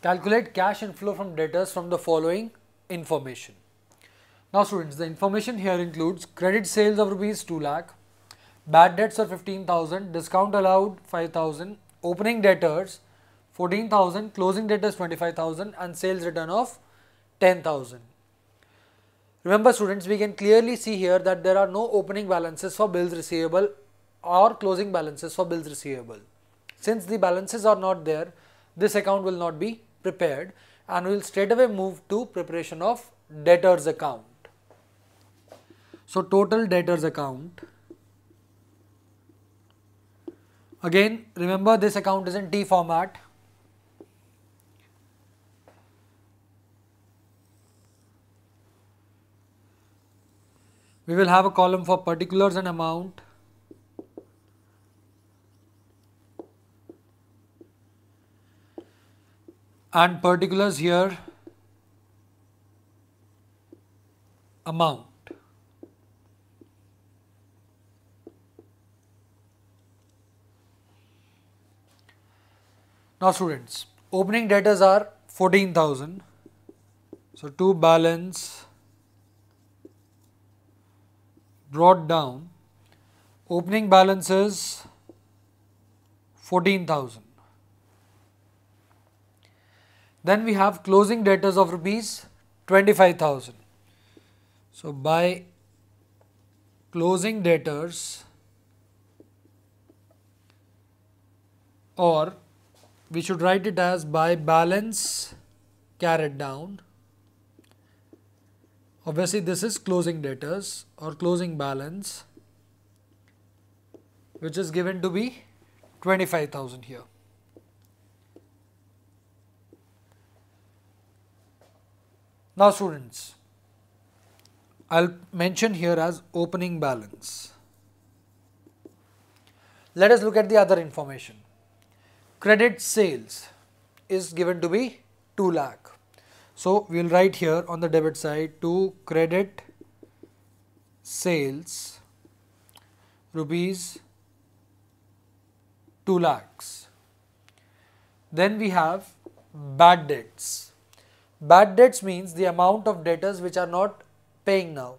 Calculate cash inflow from debtors from the following information. Now students, the information here includes credit sales of rupees 2 lakh, bad debts of 15,000, discount allowed 5,000, opening debtors 14,000, closing debtors 25,000 and sales return of 10,000. Remember students, we can clearly see here that there are no opening balances for bills receivable or closing balances for bills receivable. Since the balances are not there, this account will not be prepared and we will straight away move to preparation of debtors account. So total debtors account. Again remember this account is in T format. We will have a column for particulars and amount. And particulars here amount. Now students, opening debtors are 14,000. So to balance brought down, opening balance is 14,000. Then we have closing debtors of rupees 25,000. So by closing debtors or we should write it as by balance carried down. Obviously this is closing debtors or closing balance which is given to be 25,000 here. Now students, I'll mention here as opening balance. Let us look at the other information. Credit sales is given to be 2 lakh. So we will write here on the debit side to credit sales rupees 2 lakhs. Then we have bad debts Bad debts means the amount of debtors which are not paying now.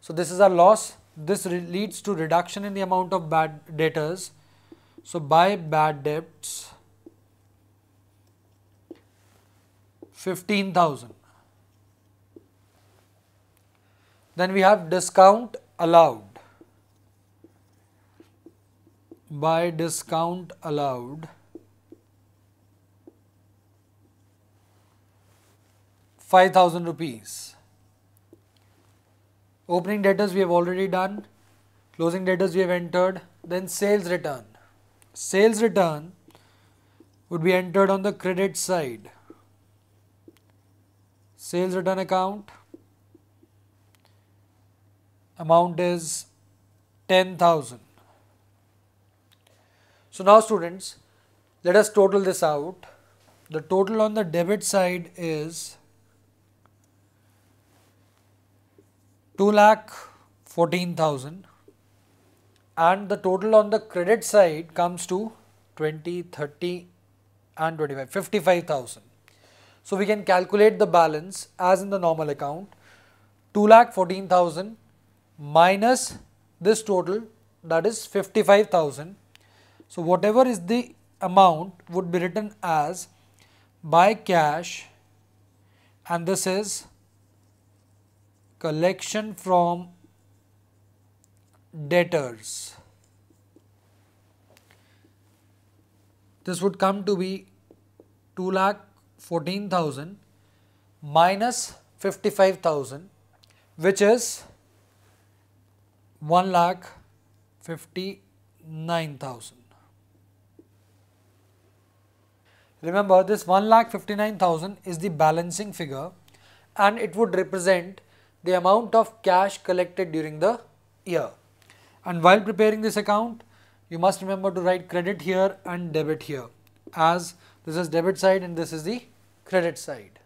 So this is a loss. This leads to reduction in the amount of bad debtors. So by bad debts, 15,000. Then we have discount allowed. By discount allowed, 5000 rupees. Opening debtors we have already done, closing debtors we have entered, then sales return. Sales return would be entered on the credit side. Sales return account amount is 10,000. So now students, let us total this out. The total on the debit side is 2 lakh 14,000 and the total on the credit side comes to 20, 30 and 25, 55,000. So we can calculate the balance as in the normal account 2 lakh 14,000 minus this total that is 55,000. So whatever is the amount would be written as by cash and this is collection from debtors. This would come to be 2 lakh 14,000 minus 55,000 which is 1 lakh 59,000. Remember this 1 lakh 59,000 is the balancing figure and it would represent the amount of cash collected during the year. And while preparing this account, you must remember to write credit here and debit here as this is debit side and this is the credit side.